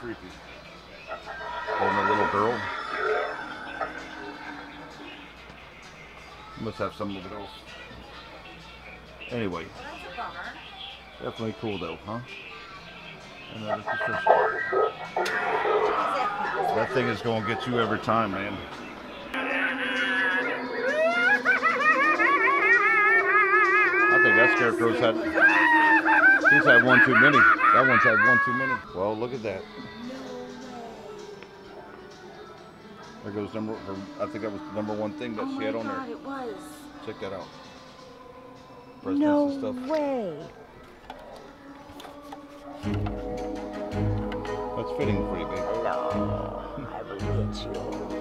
Creepy. Holding a little girl. Must have some of else. Anyway, definitely cool though, huh? That thing is going to get you every time, man. I think that scarecrow's had. He's had one too many. That one's had one too many. Well, look at that. There goes number. Her, I think that was the number one thing that oh she had on God, there. it was. Check that out. Presidents No and stuff. way. That's fitting for you, baby. No, I will get you.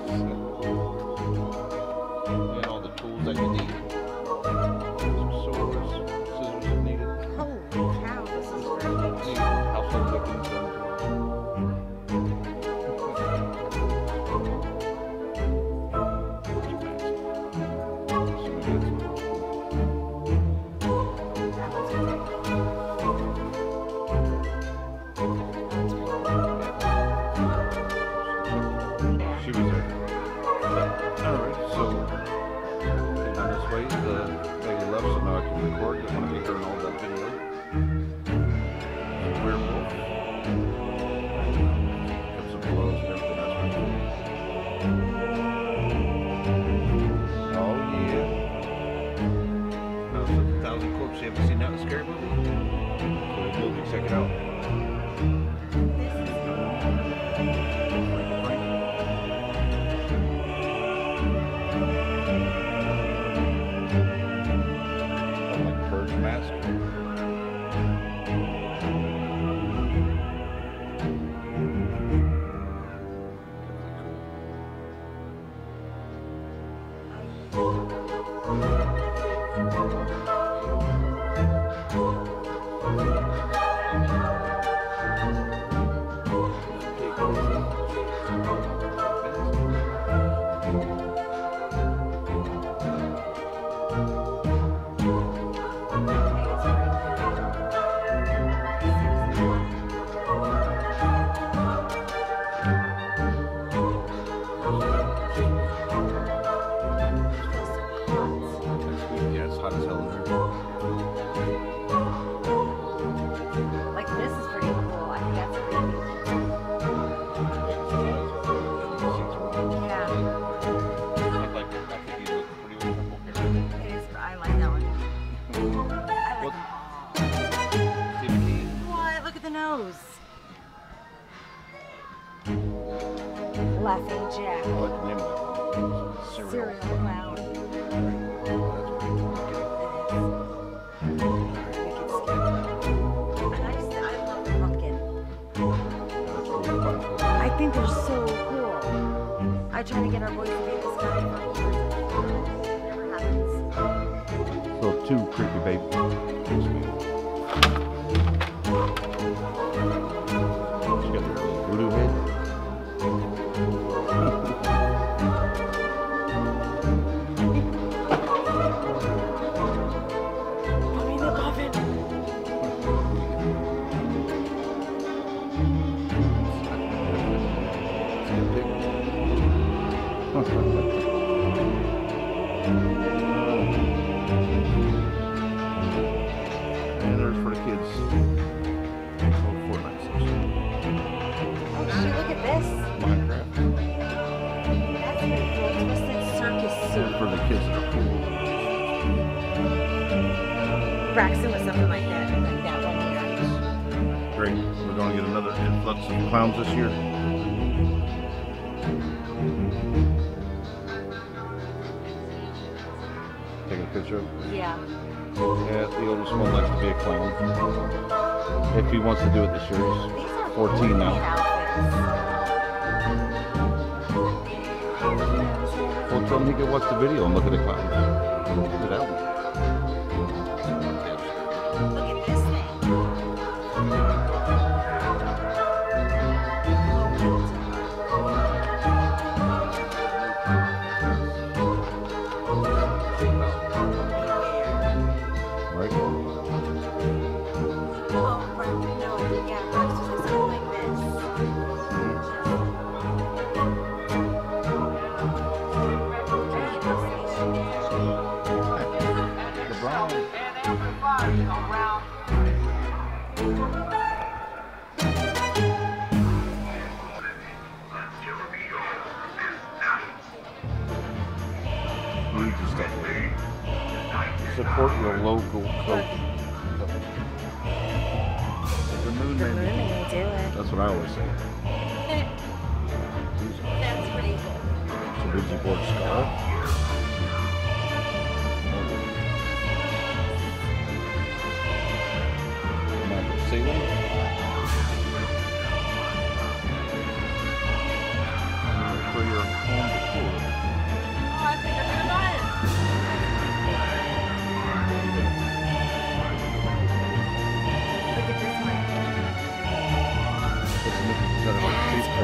Braxton was something like that, like that one year. Great. We're going to get another influx of clowns this year. Taking a picture of it. Yeah. Yeah, the oldest one likes to be a clown. If he wants to do it this year, he's 14 now. Well, tell him he can watch the video and look at the clowns.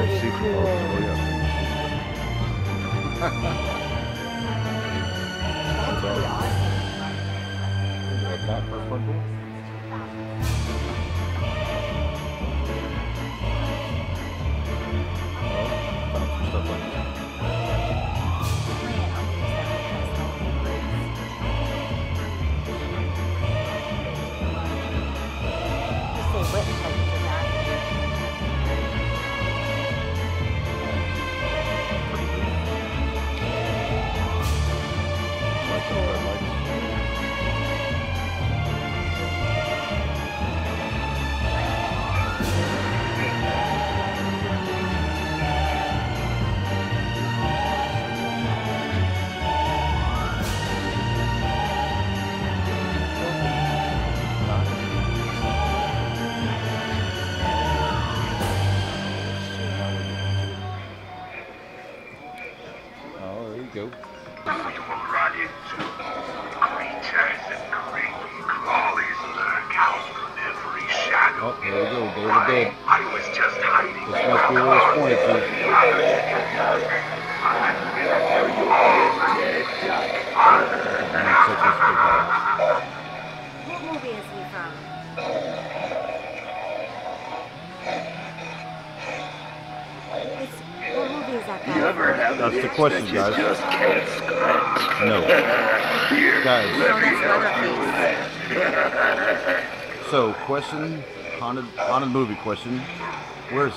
That's seat- cool. oh, yeah. That's awesome. For a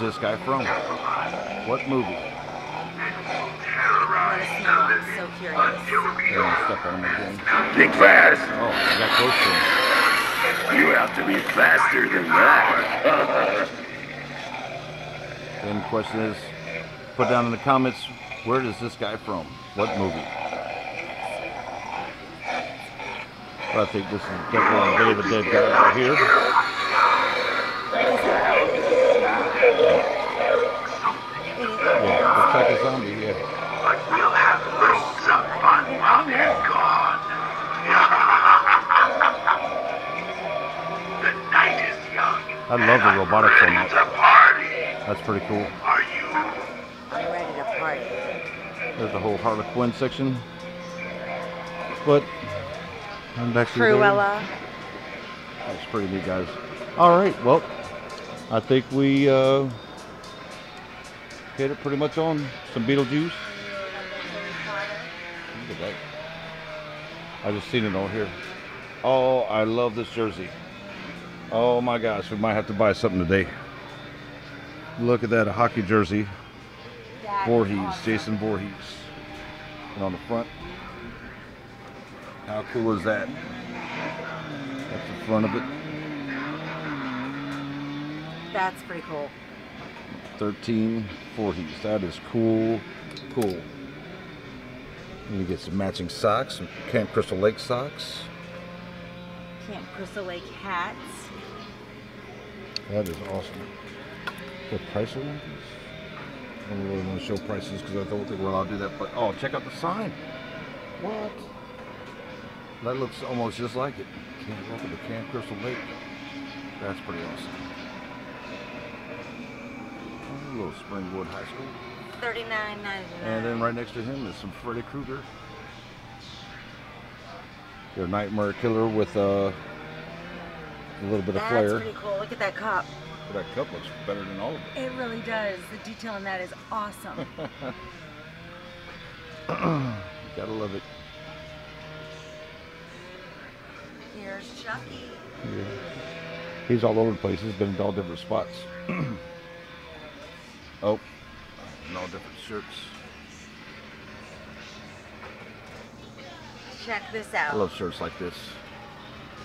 this guy from? What movie? Let us know. I'm so curious. Step on him again. Think fast. Oh, I got close to him. You have to be faster than that. Then question is, Put down in the comments where is this guy from? What movie? Well, I think this is definitely a Day of the Dead guy right here. Yeah, looks like a zombie, yeah. But we'll have loads of fun while they're gone. the night is young. I love the robotics on that. That's pretty cool. Are you? I'm ready to party. There's the whole Harley Quinn section. But I'm back to. Cruella. That's pretty neat, guys. All right, well, I think we uh, hit it pretty much on some Beetlejuice. Look at that. I just seen it on here. Oh, I love this jersey. Oh my gosh, we might have to buy something today. Look at that, a hockey jersey. Voorhees, Jason Voorhees. And on the front. How cool is that? That's the front of it. That's pretty cool. 13 Voorhees. That is cool. Cool. And you get some matching socks, some Camp Crystal Lake socks. Camp Crystal Lake hats. That is awesome. The price of one? I don't really want to show prices because I don't think we're allowed to do that. But oh, check out the sign. What? That looks almost just like it. Welcome to Camp Crystal Lake. That's pretty awesome. Little Springwood High School. Thirty-nine ninety-nine. And then right next to him is some Freddy Krueger. Your Nightmare Killer with uh, a little bit of flair. That's pretty cool. Look at that cup. That cup looks better than all of it. It really does. The detail in that is awesome. (laughs) Gotta love it. Here's Chucky. Yeah. He's all over the place. He's been in all different spots. (clears throat) oh, and all different shirts. Check this out. I love shirts like this.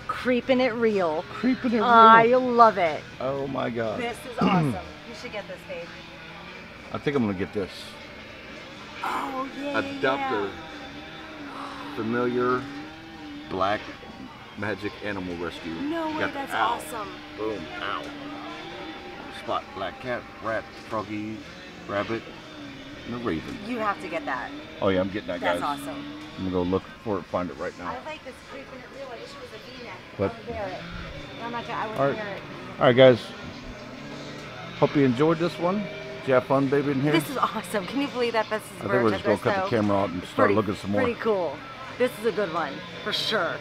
Creeping it real. Creeping it real. I real. love it. Oh my god. This is (clears throat) awesome. You should get this, babe. I think I'm gonna get this. Oh yeah. Adopt a familiar black magic animal rescue. No way, got that's owl. awesome. Boom, ow. Spot, black cat, rat, froggy, rabbit, and a raven. You have to get that. Oh yeah, I'm getting that, That's guys. awesome. I'm gonna go look for it, find it right now. I like this creeping it real. I wish it was a V-neck. But- I would wear it. I'm not gonna, I wouldn't All right. wear it. All right, guys. Hope you enjoyed this one. Did you have fun, baby, in here? This is awesome. Can you believe that this is I think where we're just gonna cut cut the camera out and start pretty, looking some more. Pretty cool. This is a good one, for sure.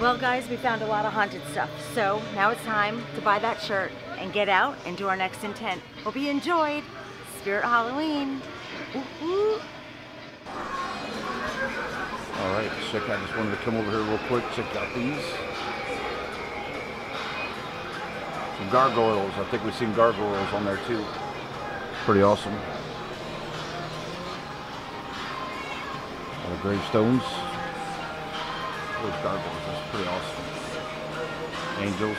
Well, guys, we found a lot of haunted stuff. So now it's time to buy that shirt and get out and do our next intent. Hope you enjoyed Spirit Halloween. Ooh, ooh. All right, check. I just wanted to come over here real quick. Check out these. Some gargoyles. I think we've seen gargoyles on there too. Pretty awesome. All the gravestones. Those gargoyles. That's pretty awesome. Angels.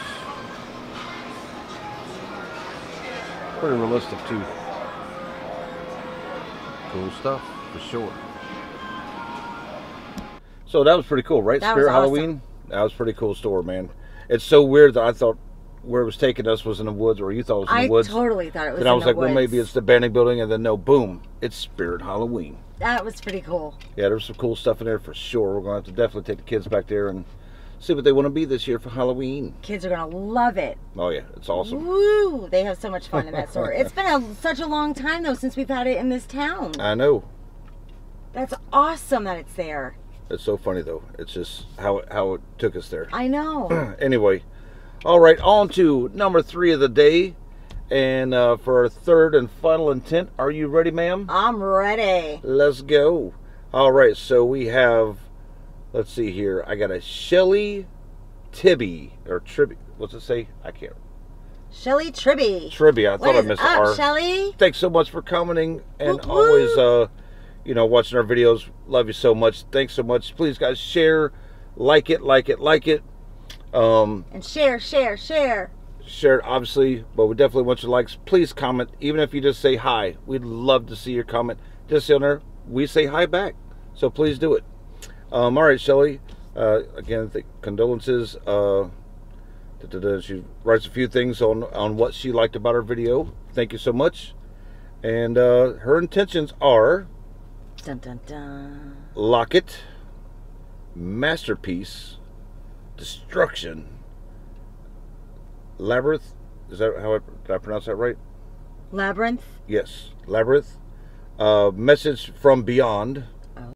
Pretty realistic too. Cool stuff for sure. So that was pretty cool, right? That Spirit awesome. Halloween. That was a pretty cool store, man. It's so weird that I thought where it was taking us was in the woods, or you thought it was in I the woods. I totally thought it was then I was the like, well, maybe it's the abandoned building, and then no, boom, it's Spirit Halloween. That was pretty cool. Yeah, there's some cool stuff in there for sure. We're gonna have to definitely take the kids back there and see what they want to be this year for Halloween. Kids are gonna love it. Oh yeah, it's awesome. Woo! They have so much fun in that store. It's (laughs) been a, such a long time though since we've had it in this town. I know. That's awesome that it's there. It's so funny though. It's just how it, how it took us there. I know. (clears throat) anyway, all right, on to number three of the day. And uh, for our third and final intent, are you ready, ma'am? I'm ready. Let's go. All right, so we have, let's see here. I got a Shelly Tibby, or Tribby. What's it say? I can't. Shelly Tribby. Tribby. I What thought I is missed up, R. Shelly? Thanks so much for commenting and Woo-woo. always, uh, you know, watching our videos. Love you so much. Thanks so much. Please, guys, share, like it, like it, like it. Um, And share, share, share. Share it, obviously, but we definitely want your likes. Please comment, even if you just say hi. We'd love to see your comment. Just on there, we say hi back. So please do it. Um, all right, Shelly. Uh, again, the condolences. Uh, she writes a few things on on what she liked about our video. Thank you so much. And uh, her intentions are Dun dun dun. Locket, Masterpiece, Destruction, Labyrinth. Is that how I, did I pronounce that right? Labyrinth. Yes, Labyrinth. Uh, Message from Beyond,